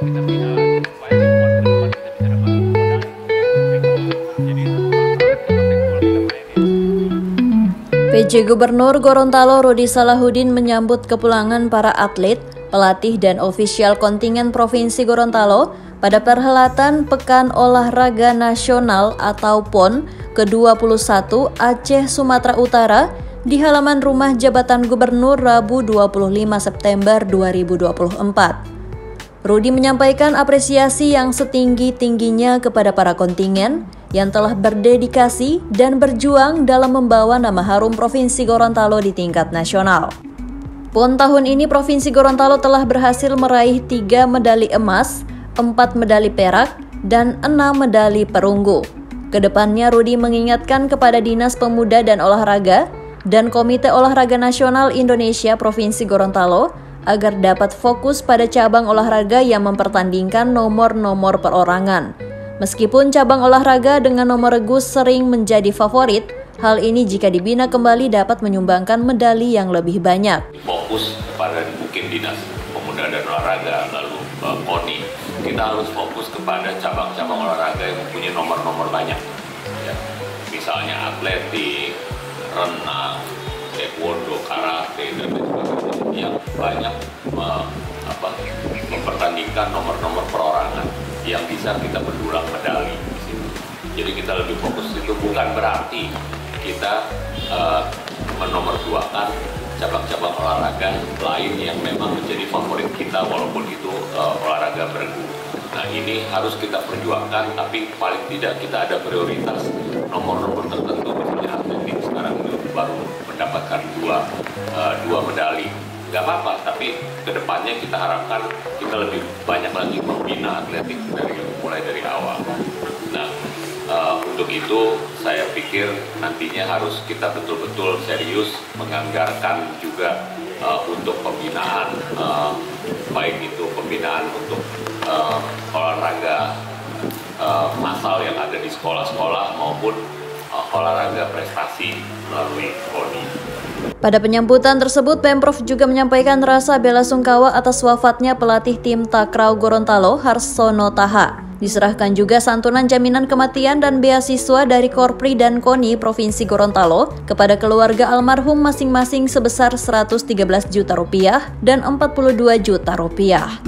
PJ Gubernur Gorontalo Rudi Salahuddin menyambut kepulangan para atlet, pelatih dan ofisial kontingen Provinsi Gorontalo pada perhelatan Pekan Olahraga Nasional atau PON ke-21 Aceh Sumatera Utara di halaman rumah jabatan gubernur Rabu 25 September 2024. Rudi menyampaikan apresiasi yang setinggi-tingginya kepada para kontingen yang telah berdedikasi dan berjuang dalam membawa nama harum Provinsi Gorontalo di tingkat nasional. PON tahun ini Provinsi Gorontalo telah berhasil meraih tiga medali emas, empat medali perak, dan enam medali perunggu. Ke depannya Rudi mengingatkan kepada Dinas Pemuda dan Olahraga dan Komite Olahraga Nasional Indonesia Provinsi Gorontalo agar dapat fokus pada cabang olahraga yang mempertandingkan nomor-nomor perorangan. Meskipun cabang olahraga dengan nomor regus sering menjadi favorit, hal ini jika dibina kembali dapat menyumbangkan medali yang lebih banyak. Fokus kepada mungkin dinas pemuda dan olahraga, lalu uh, KONI, kita harus fokus kepada cabang-cabang olahraga yang mempunyai nomor-nomor banyak. Ya. Misalnya atletik, renang, taekwondo, karate banyak me, apa, mempertandingkan nomor-nomor perorangan yang bisa kita berdulang medali di situ. Jadi kita lebih fokus itu bukan berarti kita uh, menomorduakan cabang-cabang olahraga lain yang memang menjadi favorit kita walaupun itu uh, olahraga bergu. Nah ini harus kita perjuangkan tapi paling tidak kita ada prioritas nomor-nomor tertentu misalnya atletik sekarang baru mendapatkan dua uh, dua medali nggak apa-apa tapi ke depannya kita harapkan kita lebih banyak lagi membina atletik dari mulai dari awal. Nah uh, untuk itu saya pikir nantinya harus kita betul-betul serius menganggarkan juga uh, untuk pembinaan uh, baik itu pembinaan untuk uh, olahraga uh, massal yang ada di sekolah-sekolah maupun olahraga prestasi melalui KONI. Pada penyambutan tersebut, Pemprov juga menyampaikan rasa bela sungkawa atas wafatnya pelatih tim Takraw Gorontalo, Harsono Taha. Diserahkan juga santunan jaminan kematian dan beasiswa dari Korpri dan KONI Provinsi Gorontalo kepada keluarga almarhum masing-masing sebesar 113 juta rupiah dan 42 juta rupiah.